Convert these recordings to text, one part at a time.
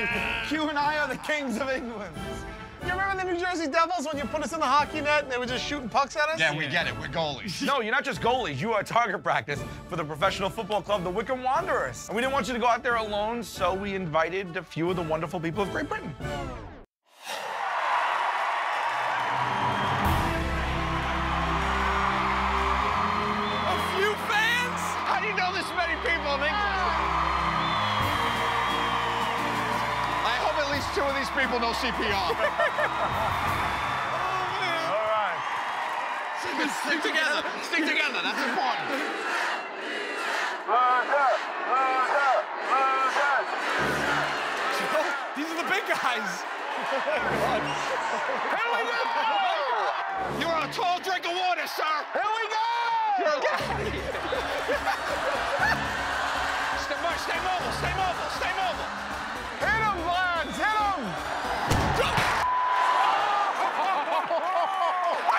Q and I are the kings of England. You remember the New Jersey Devils when you put us in the hockey net and they were just shooting pucks at us? Yeah, we get it. We're goalies. No, you're not just goalies. You are target practice for the professional football club, the Wycombe Wanderers. And we didn't want you to go out there alone, so we invited a few of the wonderful people of Great Britain. Hope at two of these people know CPR. oh, All right. Stick together. Stick together. That's important. These are the big guys. Here we go! You're on a tall drink of water, sir. Here we go! Stay mobile. Stay mobile. Stay mobile. Are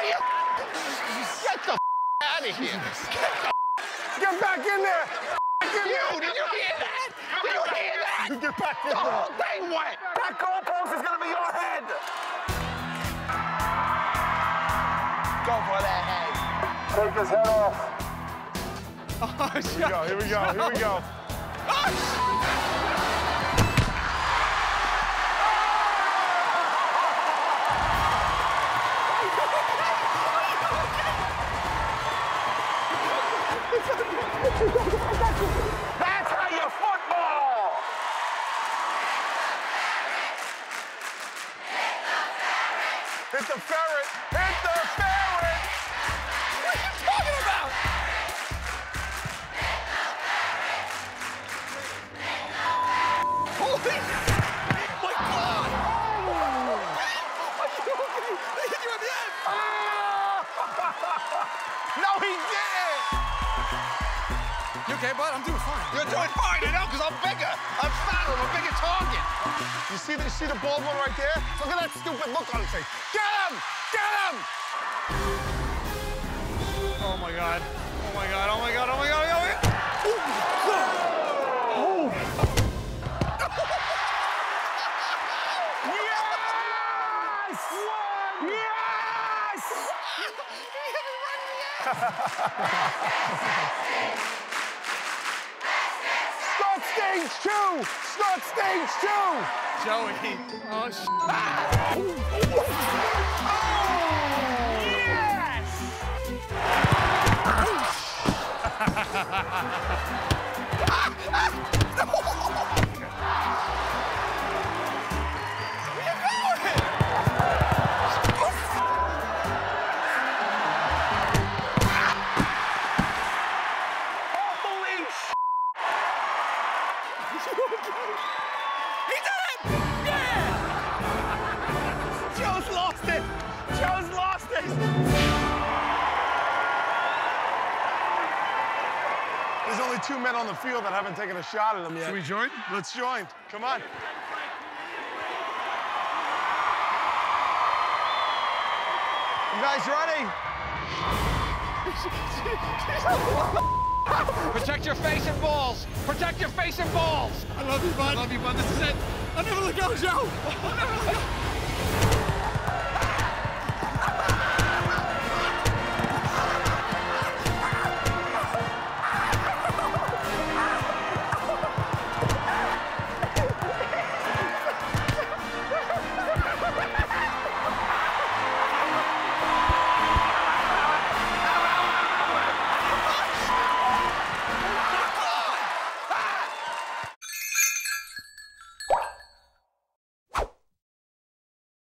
you? Get the out of here. Get the Get back in there! Back in You, there. did you hear that? Did you hear that? Get back in The there! whole thing went. That goalpost is gonna be your head! Go for that head. Take his head off. Oh, Here we go, here we go, here we go. Oh, That's how you football! Hit the ferret! Hit the ferret! What are you talking about? Holy my God! Oh. They hit you at the end. No, he didn't! You okay, bud? I'm doing fine. You're doing fine, I know, because I'm bigger. I'm fatter. I'm a bigger target. You see, the, see the bald one right there? Look at that stupid look on his face. Get him! Get him! Oh my god. Oh my god. Oh my god. Oh my god. Oh my god. Yes! Yes! Start stage two! Start stage two! Joey. Oh, ah! He did it! Yeah! Joe's lost it! Joe's lost it! There's only two men on the field that haven't taken a shot at him yet. Should we join? Let's join. Come on. You guys ready? Protect your face and balls. Protect your face and balls. I love you, bud. I love you, bud. This is it. I'll never let go, Joe. I'll never let go.